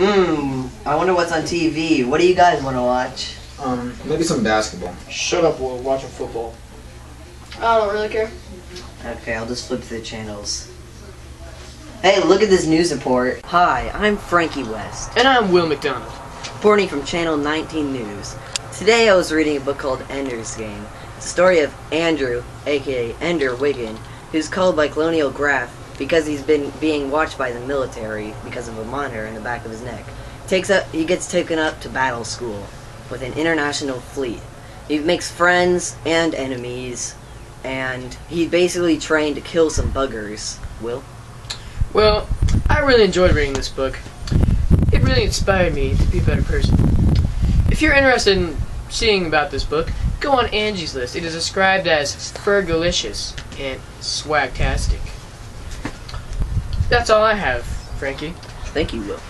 Hmm, I wonder what's on TV. What do you guys want to watch? Um, maybe some basketball. Shut up, Will. Watching football. I don't really care. Okay, I'll just flip through the channels. Hey, look at this news report. Hi, I'm Frankie West, And I'm Will McDonald. reporting from Channel 19 News. Today I was reading a book called Ender's Game. It's the story of Andrew, aka Ender Wiggin, who's called by Colonel Graff because he's been being watched by the military because of a monitor in the back of his neck. Takes up, he gets taken up to battle school with an international fleet. He makes friends and enemies, and he basically trained to kill some buggers. Will? Well, I really enjoyed reading this book. It really inspired me to be a better person. If you're interested in seeing about this book, go on Angie's List. It is described as fergalicious and swagtastic. That's all I have, Frankie. Thank you, Will.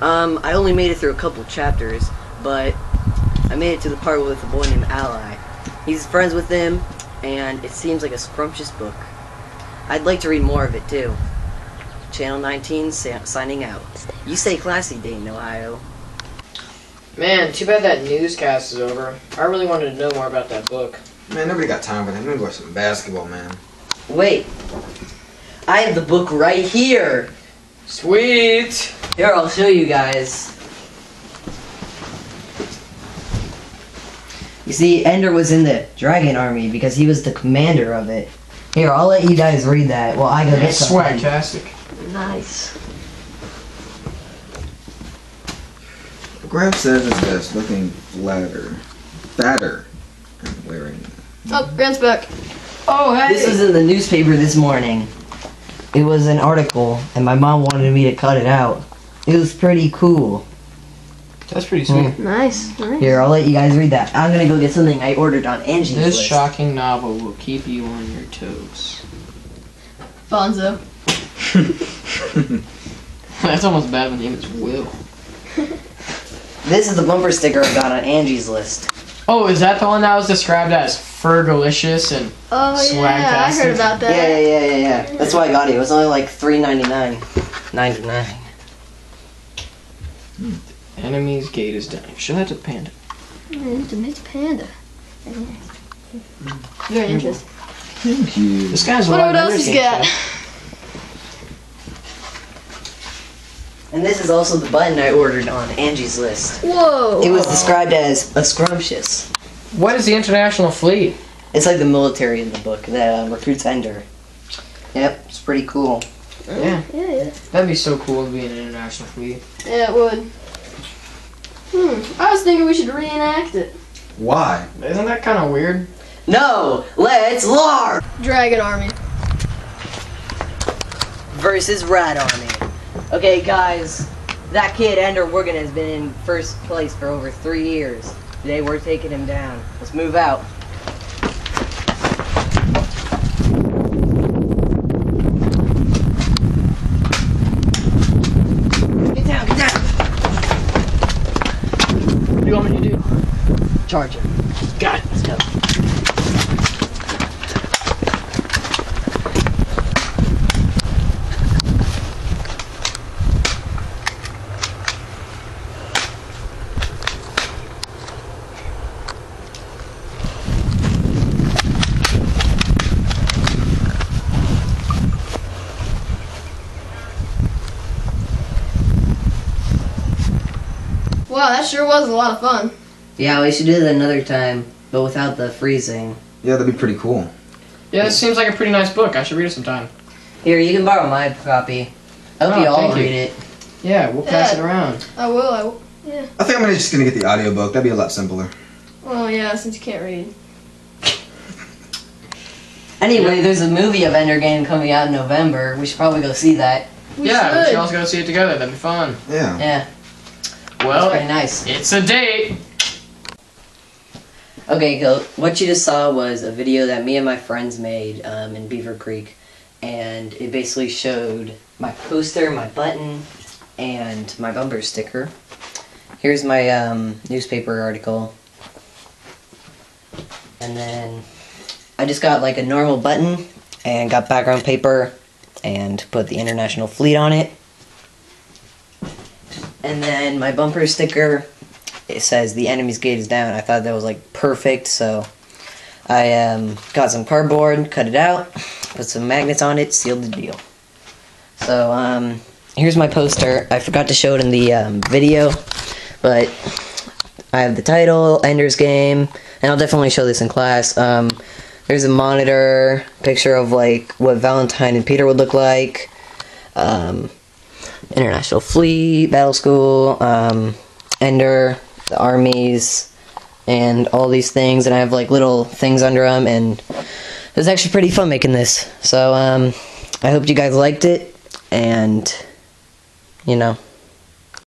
Um, I only made it through a couple chapters, but I made it to the part with a boy named Ally. He's friends with him, and it seems like a scrumptious book. I'd like to read more of it too. Channel 19 sa- signing out. You stay classy, Dayton, Ohio. Man, too bad that newscast is over. I really wanted to know more about that book. Man, nobody got time for that. Maybe watch some basketball, man. Wait, I have the book right here. Sweet! Here, I'll show you guys. You see, Ender was in the Dragon Army because he was the commander of it. Here, I'll let you guys read that while I go get something. Swagtastic. Nice. Graff says it's best looking flatter, fatter, and wearing. Oh, Grant's back. Oh, hey! This was in the newspaper this morning. It was an article, and my mom wanted me to cut it out. It was pretty cool. That's pretty sweet. Hmm. Nice. Nice. Here, I'll let you guys read that. I'm gonna go get something I ordered on Angie's list. This list. shocking novel will keep you on your toes. Bonzo. That's almost bad when the name is Will. This is the bumper sticker I got on Angie's list. Oh, is that the one that was described as fergalicious and Oh yeah, I heard about that. yeah, yeah, yeah, yeah. That's why I got it. It was only like three ninety nine. Ninety nine. enemy's gate is down? Show that to the panda. Mm, It's a nice panda. Very interesting. Thank you. This guy's Wonder alive what else under he's got. And this is also the button I ordered on Angie's list. Whoa. It was described as a scrumptious. What is the international fleet? It's like the military in the book that uh, recruits Ender. Yep, it's pretty cool. Yeah, Yeah, yeah. that'd be so cool to be an international fleet. Yeah, it would. Hmm. I was thinking we should reenact it. Why? Isn't that kind of weird? No, let's LARP Dragon Army. versus Rat Army. Okay, guys, that kid Ender Wiggin has been in first place for over three years. Today we're taking him down. Let's move out. Get down, get down. What do you want me to do? Charge him. Wow, that sure was a lot of fun. Yeah, we should do that another time, but without the freezing. Yeah, that'd be pretty cool. Yeah, this seems like a pretty nice book. I should read it sometime. Here, you can borrow my copy. I hope Oh, you all thank you. read it. Yeah, we'll pass Yeah. it around. I will. I will. I think I'm gonna just gonna get the audiobook. That'd be a lot simpler. Oh yeah, since you can't read. Anyway, there's a movie of Ender Game coming out in November. We should probably go see that. We yeah, we should. should all go see it together. That'd be fun. Yeah. Yeah, Well, pretty nice. it's a date. Okay, so what you just saw was a video that me and my friends made um, in Beavercreek, and it basically showed my poster, my button, and my bumper sticker. Here's my um, newspaper article, and then I just got like a normal button and got background paper and put the International Fleet on it. And then my bumper sticker, it says the enemy's gate is down. I thought that was like perfect, so I um, got some cardboard, cut it out, put some magnets on it, sealed the deal. So um, here's my poster. I forgot to show it in the um, video, but I have the title, Ender's Game, and I'll definitely show this in class. Um, there's a monitor, picture of like what Valentine and Peter would look like. Um, International Fleet, Battle School, um, Ender, the armies, and all these things. And I have like little things under them, and it was actually pretty fun making this. So um, I hope you guys liked it, and you know,